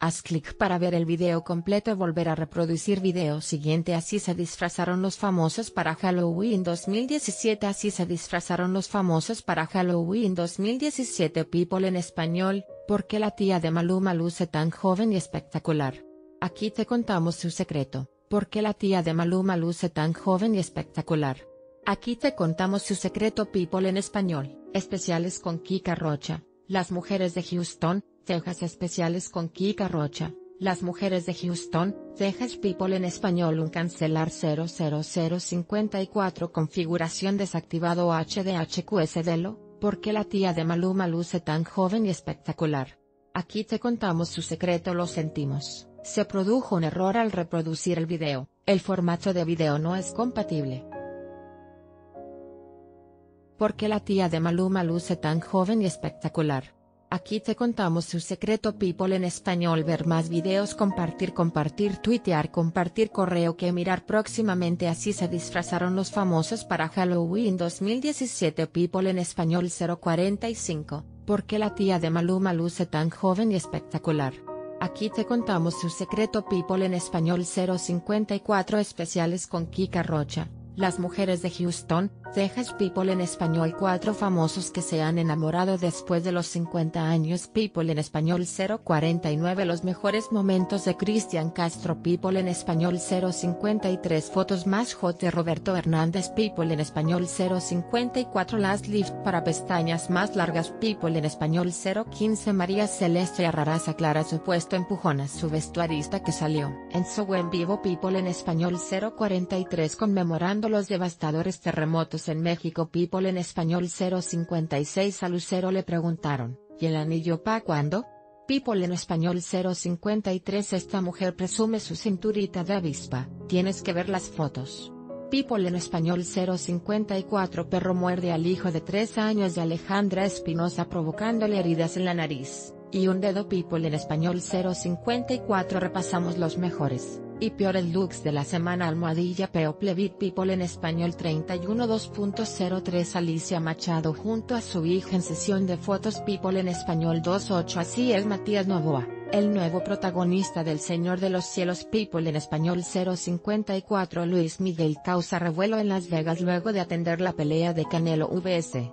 Haz clic para ver el video completo y volver a reproducir video siguiente. Así se disfrazaron los famosos para Halloween 2017 Así se disfrazaron los famosos para Halloween 2017 People en español, ¿por qué la tía de Maluma luce tan joven y espectacular? Aquí te contamos su secreto, ¿por qué la tía de Maluma luce tan joven y espectacular? Aquí te contamos su secreto People en español, especiales con Kika Rocha, las mujeres de Houston, Texas especiales con Kika Rocha, las mujeres de Houston, Texas People en español un cancelar 00054 configuración desactivado HDHQSDLO, ¿por qué la tía de Maluma luce tan joven y espectacular? Aquí te contamos su secreto lo sentimos, se produjo un error al reproducir el video, el formato de video no es compatible. ¿Por qué la tía de Maluma luce tan joven y espectacular? Aquí te contamos su secreto people en español ver más videos compartir compartir tuitear compartir correo que mirar próximamente así se disfrazaron los famosos para Halloween 2017 people en español 045, ¿por qué la tía de Maluma luce tan joven y espectacular? Aquí te contamos su secreto people en español 054 especiales con Kika Rocha, las mujeres de Houston, Texas People en español Cuatro famosos que se han enamorado después de los 50 años. People en español 049 Los mejores momentos de Cristian Castro. People en español 053 Fotos más hot de Roberto Hernández. People en español 054 Last Lift para pestañas más largas. People en español 015 María Celeste Arrarás aclara su puesto empujonas su vestuarista que salió en su en vivo. People en español 043 conmemorando los devastadores terremotos en México People en español 056 a Lucero le preguntaron, ¿y el anillo pa' cuándo? People en español 053 Esta mujer presume su cinturita de avispa, tienes que ver las fotos. People en español 054 Perro muerde al hijo de 3 años de Alejandra Espinosa provocándole heridas en la nariz, y un dedo People en español 054 Repasamos los mejores y peores looks de la semana almohadilla People People en español 31 2.03 Alicia Machado junto a su hija en sesión de fotos People en español 28 Así es Matías Novoa, el nuevo protagonista del Señor de los Cielos People en español 054 Luis Miguel causa revuelo en Las Vegas luego de atender la pelea de Canelo vs.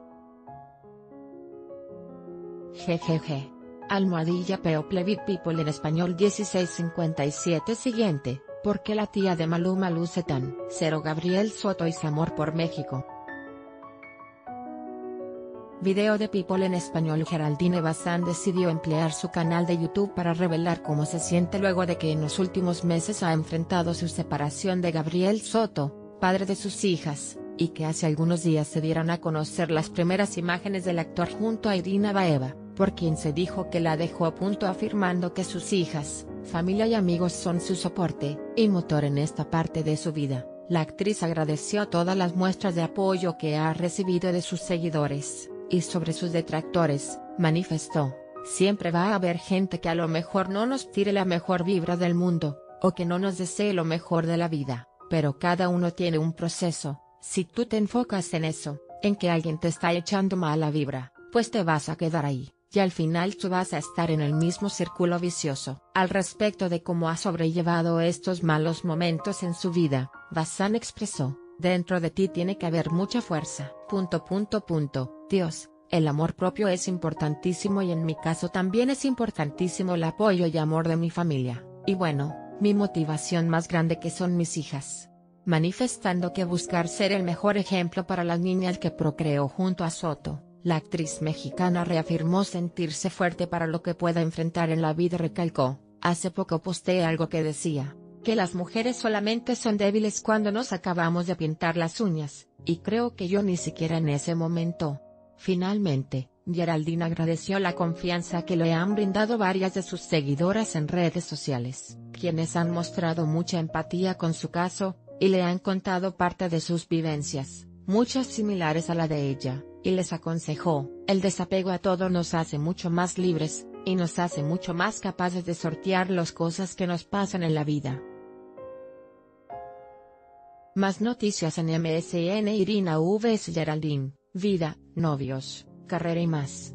Jejeje. Almohadilla People People en español 1657 Siguiente, ¿por qué la tía de Maluma luce tan? Cero Gabriel Soto y su amor por México. Video de People en español Geraldine Bazán decidió emplear su canal de YouTube para revelar cómo se siente luego de que en los últimos meses ha enfrentado su separación de Gabriel Soto, padre de sus hijas, y que hace algunos días se dieran a conocer las primeras imágenes del actor junto a Irina Baeva por quien se dijo que la dejó a punto afirmando que sus hijas, familia y amigos son su soporte y motor en esta parte de su vida. La actriz agradeció todas las muestras de apoyo que ha recibido de sus seguidores, y sobre sus detractores, manifestó, siempre va a haber gente que a lo mejor no nos tire la mejor vibra del mundo, o que no nos desee lo mejor de la vida, pero cada uno tiene un proceso, si tú te enfocas en eso, en que alguien te está echando mala vibra, pues te vas a quedar ahí y al final tú vas a estar en el mismo círculo vicioso. Al respecto de cómo ha sobrellevado estos malos momentos en su vida, Bazán expresó, dentro de ti tiene que haber mucha fuerza. Punto punto punto, Dios, el amor propio es importantísimo y en mi caso también es importantísimo el apoyo y amor de mi familia, y bueno, mi motivación más grande que son mis hijas. Manifestando que buscar ser el mejor ejemplo para las niñas que procreó junto a Soto, la actriz mexicana reafirmó sentirse fuerte para lo que pueda enfrentar en la vida recalcó, hace poco posteé algo que decía, que las mujeres solamente son débiles cuando nos acabamos de pintar las uñas, y creo que yo ni siquiera en ese momento. Finalmente, Geraldine agradeció la confianza que le han brindado varias de sus seguidoras en redes sociales, quienes han mostrado mucha empatía con su caso, y le han contado parte de sus vivencias, muchas similares a la de ella y les aconsejó, el desapego a todo nos hace mucho más libres, y nos hace mucho más capaces de sortear las cosas que nos pasan en la vida. Más noticias en MSN Irina V.S. Geraldine, vida, novios, carrera y más.